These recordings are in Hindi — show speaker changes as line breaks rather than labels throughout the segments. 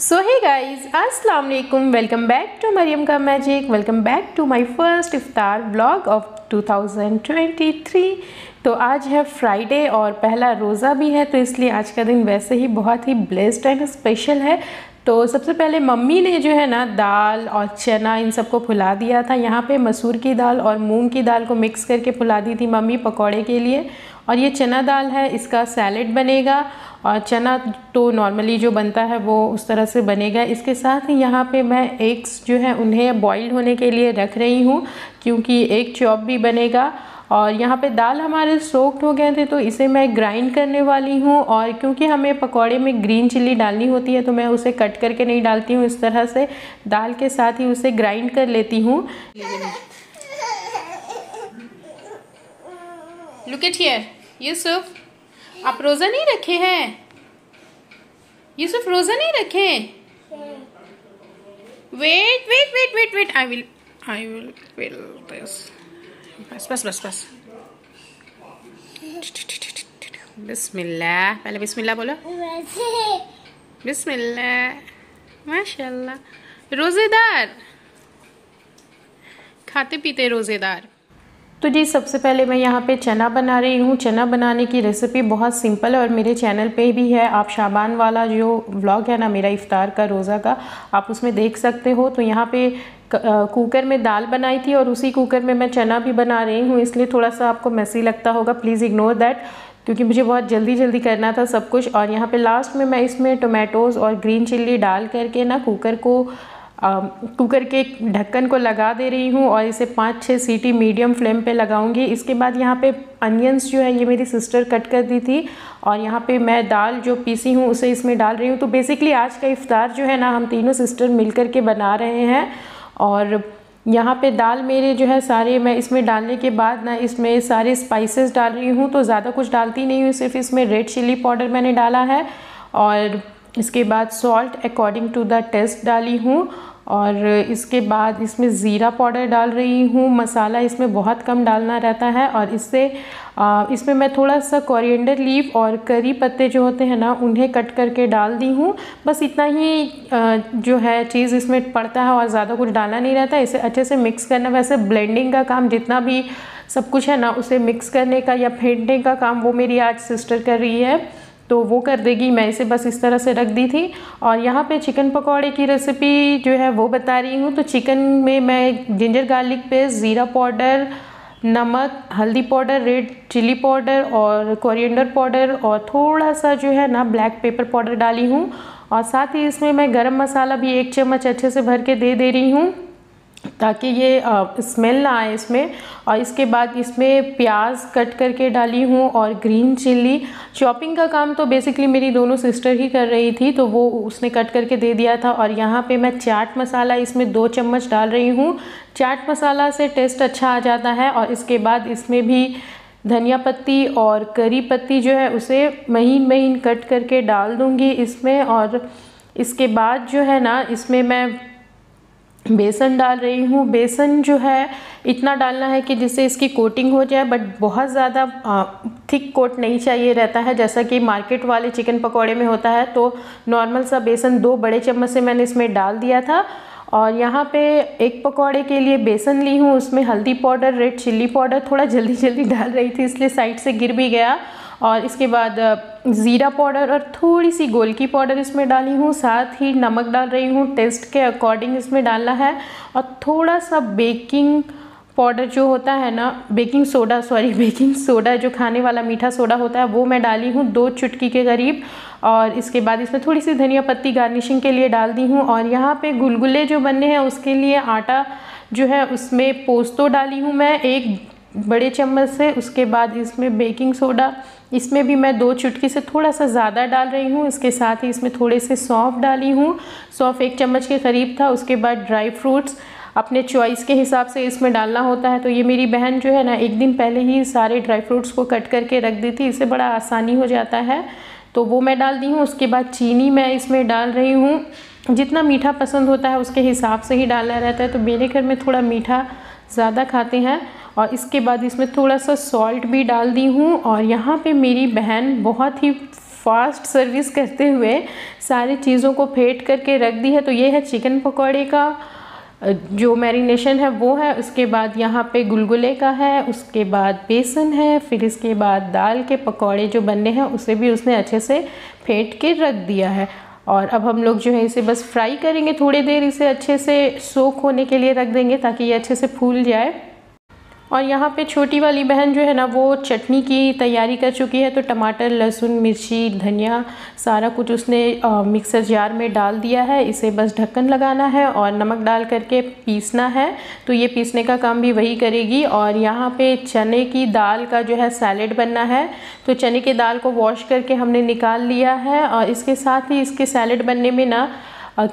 सो हे गाइस अस्सलाम वालेकुम वेलकम बैक टू मरियम का magic welcome back to my first iftar blog of 2023 तो आज है फ्राइडे और पहला रोज़ा भी है तो इसलिए आज का दिन वैसे ही बहुत ही ब्लेस्ड एंड स्पेशल है। तो सबसे पहले मम्मी ने जो है ना, दाल और चना इन सबको फुला दिया था। यहाँ पे मसूर की दाल और मूंग की दाल को मिक्स करके फुला दी थी मम्मी पकौड़े के लिए। और ये चना दाल है, इसका सैलेड बनेगा और चना तो नॉर्मली जो बनता है वो उस तरह से बनेगा। इसके साथ ही यहाँ पे मैं एग्स जो है उन्हें बॉईल होने के लिए रख रही हूँ, क्योंकि एक चॉप भी बनेगा। और यहाँ पे दाल हमारे सोक्ड हो गए थे तो इसे मैं ग्राइंड करने वाली हूँ और क्योंकि हमें पकौड़े में ग्रीन चिल्ली डालनी होती है तो मैं उसे कट करके नहीं डालती हूँ। इस तरह से दाल के साथ ही उसे ग्राइंड कर लेती हूँ। लुक एट हियर यूसुफ, आप रोज़ा नहीं रखे हैं? यूसुफ, रोज़ा नहीं रखे? Wait wait wait wait wait I will I will fill this बस बस बस बस। बिस्मिल्लाह। पहले बिस्मिल्लाह बोलो। बिस्मिल्लाह। माशाल्लाह। रोज़ेदार। खाते पीते रोज़ेदार। तो जी, सबसे पहले मैं यहाँ पे चना बना रही हूँ। चना बनाने की रेसिपी बहुत सिंपल है और मेरे चैनल पे भी है। आप शाबान वाला जो व्लॉग है ना, मेरा इफ़ार का, रोज़ा का, आप उसमें देख सकते हो। तो यहाँ पे कुकर में दाल बनाई थी और उसी कुकर में मैं चना भी बना रही हूँ। इसलिए थोड़ा सा आपको मैसी लगता होगा। प्लीज़ इग्नोर दैट क्योंकि मुझे बहुत जल्दी जल्दी करना था सब कुछ। और यहाँ पे लास्ट में मैं इसमें टोमेटोज़ और ग्रीन चिल्ली डाल करके ना कुकर को कुकर के ढक्कन को लगा दे रही हूँ और इसे पाँच छः सीटी मीडियम फ्लेम पे लगाऊँगी। इसके बाद यहाँ पे अनियंस जो है, ये मेरी सिस्टर कट कर दी थी और यहाँ पे मैं दाल जो पीसी हूँ, उसे इसमें डाल रही हूँ। तो बेसिकली आज का इफ़ार जो है ना, हम तीनों सिस्टर मिल कर के बना रहे हैं और यहाँ पे दाल मेरे जो है सारे मैं इसमें डालने के बाद ना इसमें सारे स्पाइसेस डाल रही हूँ तो ज़्यादा कुछ डालती नहीं हूँ, सिर्फ़ इसमें रेड चिली पाउडर मैंने डाला है और इसके बाद salt according to the taste डाली हूँ और इसके बाद इसमें ज़ीरा पाउडर डाल रही हूँ। मसाला इसमें बहुत कम डालना रहता है और इससे इसमें मैं थोड़ा सा कोरिएंडर लीफ और करी पत्ते जो होते हैं ना, उन्हें कट करके डाल दी हूँ। बस इतना ही जो है चीज़ इसमें पड़ता है और ज़्यादा कुछ डालना नहीं रहता। इसे अच्छे से मिक्स करना, वैसे ब्लेंडिंग का काम जितना भी सब कुछ है ना, उसे मिक्स करने का या फेंटने का काम वो मेरी आज सिस्टर कर रही है। तो वो कर देगी। मैं इसे बस इस तरह से रख दी थी। और यहाँ पे चिकन पकौड़े की रेसिपी जो है वो बता रही हूँ। तो चिकन में मैं जिंजर गार्लिक पेस्ट ज़ीरा पाउडर, नमक, हल्दी पाउडर रेड चिली पाउडर और कोरिएंडर पाउडर और थोड़ा सा जो है ना ब्लैक पेपर पाउडर डाली हूँ। और साथ ही इसमें मैं गरम मसाला भी एक चम्मच अच्छे से भर के दे दे रही हूँ। ताकि ये स्मेल ना आए इसमें। और इसके बाद इसमें प्याज कट करके डाली हूँ और ग्रीन चिल्ली चॉपिंग का काम तो बेसिकली मेरी दोनों सिस्टर ही कर रही थी तो वो उसने कट करके दे दिया था। और यहाँ पे मैं चाट मसाला इसमें दो चम्मच डाल रही हूँ। चाट मसाला से टेस्ट अच्छा आ जाता है और इसके बाद इसमें भी धनिया पत्ती और करी पत्ती जो है उसे महीन महीन कट करके डाल दूँगी इसमें। और इसके बाद जो है ना, इसमें मैं बेसन डाल रही हूँ। बेसन जो है, इतना डालना है कि जिससे इसकी कोटिंग हो जाए बट बहुत ज़्यादा थिक कोट नहीं चाहिए रहता है। जैसा कि मार्केट वाले चिकन पकौड़े में होता है तो नॉर्मल सा बेसन दो बड़े चम्मच से मैंने इसमें डाल दिया था। और यहाँ पे एक पकौड़े के लिए बेसन ली हूँ, उसमें हल्दी पाउडर रेड चिल्ली पाउडर थोड़ा जल्दी जल्दी डाल रही थी, इसलिए साइड से गिर भी गया। और इसके बाद ज़ीरा पाउडर और थोड़ी सी गोलकी पाउडर इसमें डाली हूँ, साथ ही नमक डाल रही हूँ, टेस्ट के अकॉर्डिंग इसमें डालना है। और थोड़ा सा बेकिंग पाउडर जो होता है ना, baking soda, sorry, baking soda, जो खाने वाला मीठा सोडा होता है, वो मैं डाली हूँ दो चुटकी के करीब। और इसके बाद इसमें थोड़ी सी धनिया पत्ती गार्निशिंग के लिए डाल दी हूँ। और यहाँ पे गुलगुले जो बनने हैं, उसके लिए आटा जो है, उसमें पोस्तो डाली हूँ मैं, एक बड़े चम्मच से, उसके बाद इसमें बेकिंग सोडा। इसमें भी मैं दो चुटकी से थोड़ा सा ज़्यादा डाल रही हूँ। इसके साथ ही इसमें थोड़े से सौंफ डाली हूँ। सौंफ एक चम्मच के करीब था, उसके बाद ड्राई फ्रूट्स। अपने चॉइस के हिसाब से इसमें डालना होता है। तो ये मेरी बहन जो है ना, एक दिन पहले ही सारे ड्राई फ्रूट्स को कट करके रख दी थी इससे बड़ा आसानी हो जाता है। तो वो मैं डाल दी हूँ। उसके बाद चीनी मैं इसमें डाल रही हूँ। जितना मीठा पसंद होता है, उसके हिसाब से ही डालना रहता है। तो मेरे घर में थोड़ा मीठा ज़्यादा खाते हैं और इसके बाद इसमें थोड़ा सा सॉल्ट भी डाल दी हूँ और यहाँ पे मेरी बहन बहुत ही फास्ट सर्विस करते हुए सारी चीज़ों को फेंट करके रख दी है। तो ये है चिकन पकौड़े का जो मैरिनेशन है वो है। उसके बाद यहाँ पे गुलगुले का है, उसके बाद बेसन है, फिर इसके बाद दाल के पकौड़े जो बनने हैं उसे भी उसने अच्छे से फेंट के रख दिया है। और अब हम लोग जो है इसे बस फ्राई करेंगे थोड़ी देर, इसे अच्छे से सोख होने के लिए रख देंगे ताकि ये अच्छे से फूल जाए। और यहाँ पे छोटी वाली बहन जो है ना, वो चटनी की तैयारी कर चुकी है। तो टमाटर, लहसुन, मिर्ची, धनिया, सारा कुछ उसने मिक्सर जार में डाल दिया है। इसे बस ढक्कन लगाना है और नमक डाल करके पीसना है। तो ये पीसने का काम भी वही करेगी। और यहाँ पे चने की दाल का जो है सैलेड बनना है। तो चने की दाल को वॉश करके हमने निकाल लिया है। और इसके साथ ही इसके सैलेड बनने में ना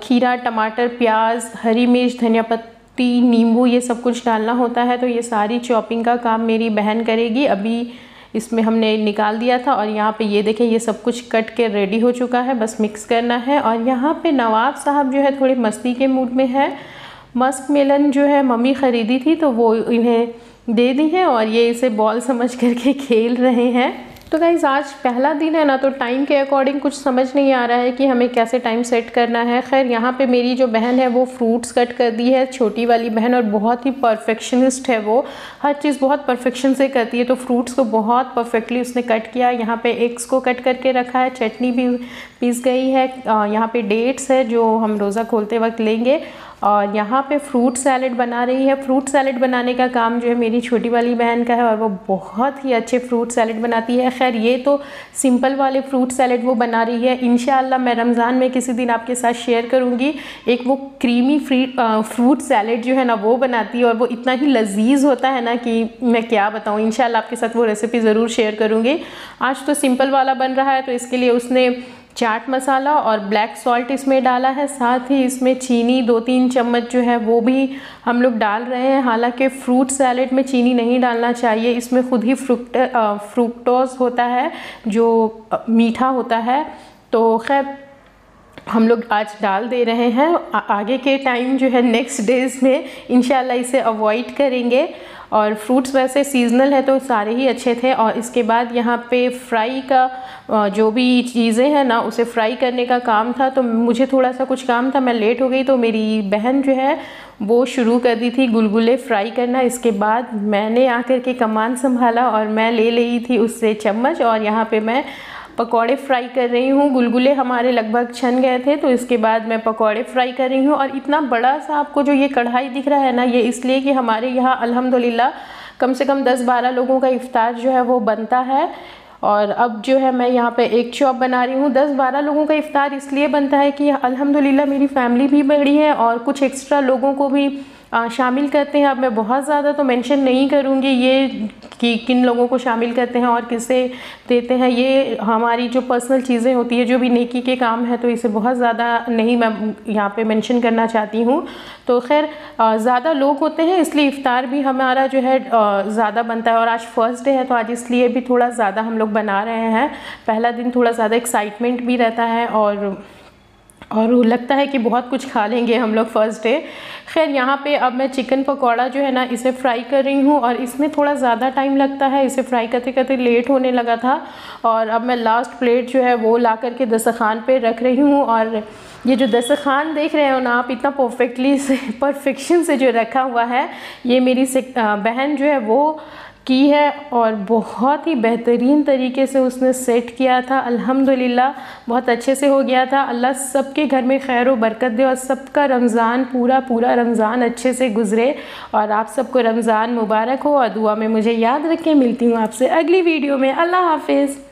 खीरा, टमाटर, प्याज, हरी मिर्च, धनिया पत्ता टी नींबू, ये सब कुछ डालना होता है तो ये सारी चॉपिंग का काम मेरी बहन करेगी। अभी इसमें हमने निकाल दिया था और यहाँ पे ये देखें, ये सब कुछ कट के रेडी हो चुका है, बस मिक्स करना है। और यहाँ पे नवाब साहब जो है, थोड़ी मस्ती के मूड में है। मस्क मेलन जो है, मम्मी ख़रीदी थी तो वो इन्हें दे दी है और ये इसे बॉल समझ करके खेल रहे हैं। तो गाइज़ आज पहला दिन है ना तो टाइम के अकॉर्डिंग कुछ समझ नहीं आ रहा है कि हमें कैसे टाइम सेट करना है। खैर, यहाँ पे मेरी जो बहन है, वो फ्रूट्स कट कर दी है, छोटी वाली बहन, और बहुत ही परफेक्शनिस्ट है वो। हर चीज़ बहुत परफेक्शन से करती है तो फ्रूट्स को बहुत परफेक्टली उसने कट किया। यहाँ पे एग्स को कट करके रखा है, चटनी भी पीस गई है। यहाँ पर डेट्स है, जो हम रोज़ा खोलते वक्त लेंगे। और यहाँ पे फ्रूट सैलेड बना रही है। फ्रूट सैलड बनाने का काम जो है मेरी छोटी वाली बहन का है और वो बहुत ही अच्छे फ्रूट सैलड बनाती है। खैर, ये तो सिंपल वाले फ्रूट सैलड वो बना रही है। इन मैं रमज़ान में किसी दिन आपके साथ शेयर करूँगी। एक वो क्रीमी फ्री फ्रूट सैलड जो है ना वो बनाती है और वो इतना ही लजीज होता है ना कि मैं क्या बताऊँ। इन आपके साथ वो रेसिपी ज़रूर शेयर करूँगी। आज तो सिंपल वाला बन रहा है तो इसके लिए उसने चाट मसाला और ब्लैक सॉल्ट इसमें डाला है। साथ ही इसमें चीनी, दो तीन चम्मच जो है वो भी हम लोग डाल रहे हैं। हालाँकि फ्रूट सैलेड में चीनी नहीं डालना चाहिए। इसमें खुद ही फ्रुक्ट फ्रुक्टोज होता है, जो मीठा होता है। तो खैर, हम लोग आज डाल दे रहे हैं। आगे के टाइम जो है नेक्स्ट डेज़ में इन इसे अवॉइड करेंगे। और फ्रूट्स वैसे सीजनल है तो सारे ही अच्छे थे और इसके बाद यहाँ पे फ्राई का जो भी चीज़ें हैं ना, उसे फ्राई करने का काम था। तो मुझे थोड़ा सा कुछ काम था, मैं लेट हो गई तो मेरी बहन जो है, वो शुरू कर दी थी गुलगुले फ्राई करना। इसके बाद मैंने आकर के कमान संभाला और मैं ले ली थी उससे चम्मच और यहाँ पे मैं पकौड़े फ्राई कर रही हूँ। गुलगुले हमारे लगभग छन गए थे तो इसके बाद मैं पकौड़े फ्राई कर रही हूँ और इतना बड़ा सा आपको जो ये कढ़ाई दिख रहा है ना, ये इसलिए कि हमारे यहाँ अल्हम्दुलिल्लाह कम से कम 10-12 लोगों का इफ़ार जो है वो बनता है। और अब जो है मैं यहाँ पे एक चॉप बना रही हूँ। दस बारह लोगों का इफ़ार इसलिए बनता है कि अल्हम्दुलिल्लाह मेरी फैमिली भी बड़ी है और कुछ एक्स्ट्रा लोगों को भी शामिल करते हैं। अब मैं बहुत ज़्यादा तो मेंशन नहीं करूँगी ये कि किन लोगों को शामिल करते हैं और किसे देते हैं। ये हमारी जो पर्सनल चीज़ें होती है, जो भी नेकी के काम है तो इसे बहुत ज़्यादा नहीं मैं यहाँ पे मेंशन करना चाहती हूँ। तो खैर ज़्यादा लोग होते हैं, इसलिए इफ़ार भी हमारा जो है ज़्यादा बनता है। और आज फ़र्स्ट डे है तो आज इसलिए भी थोड़ा ज़्यादा हम लोग बना रहे हैं। पहला दिन थोड़ा ज़्यादा एक्साइटमेंट भी रहता है और और लगता है कि बहुत कुछ खा लेंगे हम लोग फ़र्स्ट डे खैर, यहाँ पे अब मैं चिकन पकौड़ा जो है ना, इसे फ्राई कर रही हूँ और इसमें थोड़ा ज़्यादा टाइम लगता है। इसे फ्राई करते करते लेट होने लगा था और अब मैं लास्ट प्लेट जो है वो ला कर करके दस्तखान पे रख रही हूँ और ये जो दस्तखान देख रहे हो ना, आप इतना परफेक्टली से परफेक्शन से जो रखा हुआ है, ये मेरी बहन जो है वो की है और बहुत ही बेहतरीन तरीके से उसने सेट किया था। अल्हम्दुलिल्लाह, बहुत अच्छे से हो गया था। अल्लाह सबके घर में खैर बरकत दे और सबका रमज़ान, पूरा पूरा रमज़ान अच्छे से गुज़रे। और आप सबको रमज़ान मुबारक हो और दुआ में मुझे याद रखें। मिलती हूँ आपसे अगली वीडियो में। अल्लाह हाफिज़।